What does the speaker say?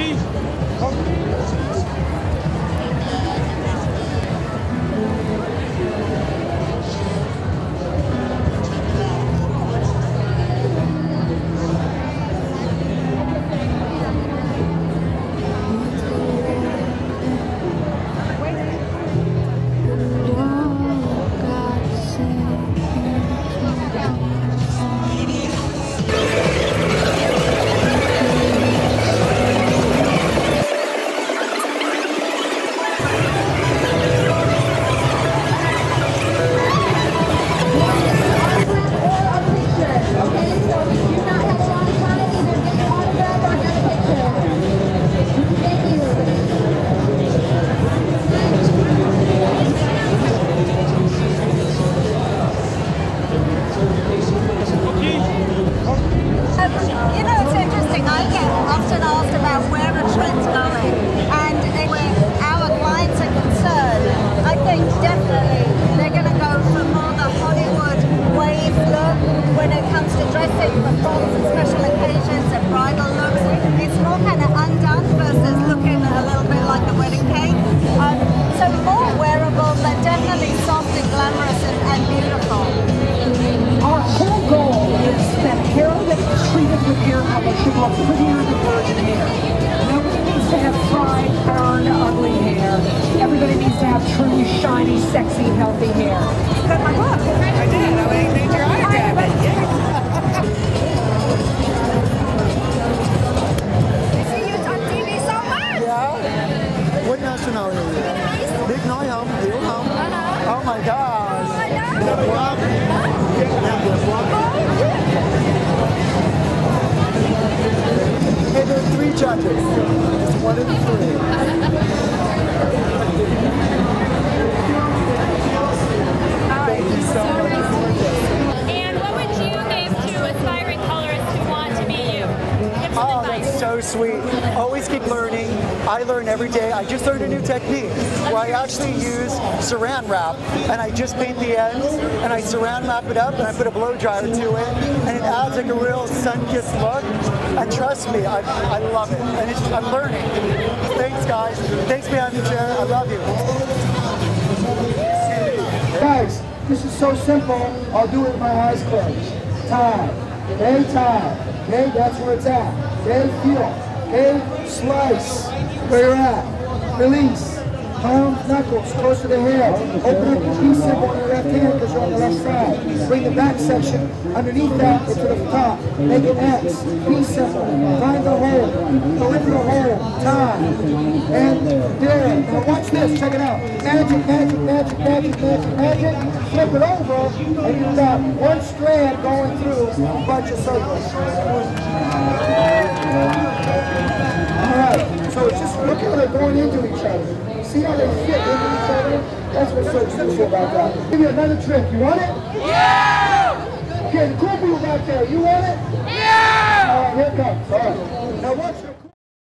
Hockey. Look prettier than virgin hair. Nobody needs to have fried, burned, ugly hair. Everybody needs to have true, shiny, sexy, healthy hair. Cut my book. Judges. Just one of the three. Thank you so much. And what would you give to aspiring colorists who want to be you? Oh, that's so sweet. Always keep learning. I learn every day. I just learned a new technique where I actually use saran wrap and I just paint the ends and I saran wrap it up and I put a blow dryer to it and it adds like a real sun-kissed look. And trust me, I, I love it. And I'm learning. Thanks, guys. Thanks behind the chair. I love you. Guys, this is so simple. I'll do it with my eyes closed. Tie. Okay, tie. Okay, that's where it's at. Okay, feel. Okay, slice. Where you're at. Release. Palms, knuckles, close to the hair. Open up the P symbol on your left hand because you're on the left side. Bring the back section underneath that into the top. Make an X. P symbol. Find the hole. Go the hole. Tie. And there. Now watch this. Check it out. Magic, magic, magic, magic, magic, magic. Flip it over and you've got one strand going through a bunch of circles. Alright, so it's just look how they're going into each other. See how they fit into each other? That's what's so special about that. Give you another trick. You want it? Yeah! Okay, the cool people back there, you want it? Yeah! Alright, here it comes. Alright. Now watch the